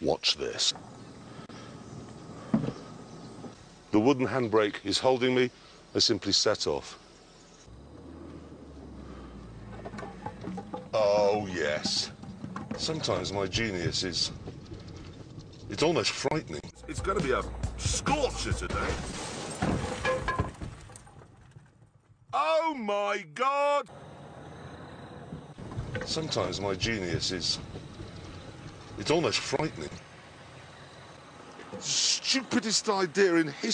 Watch this. The wooden handbrake is holding me. I simply set off. Oh, yes. Sometimes my genius is. It's almost frightening. It's going to be a scorcher today. Oh my god! Sometimes my genius is. It's almost frightening. Stupidest idea in history.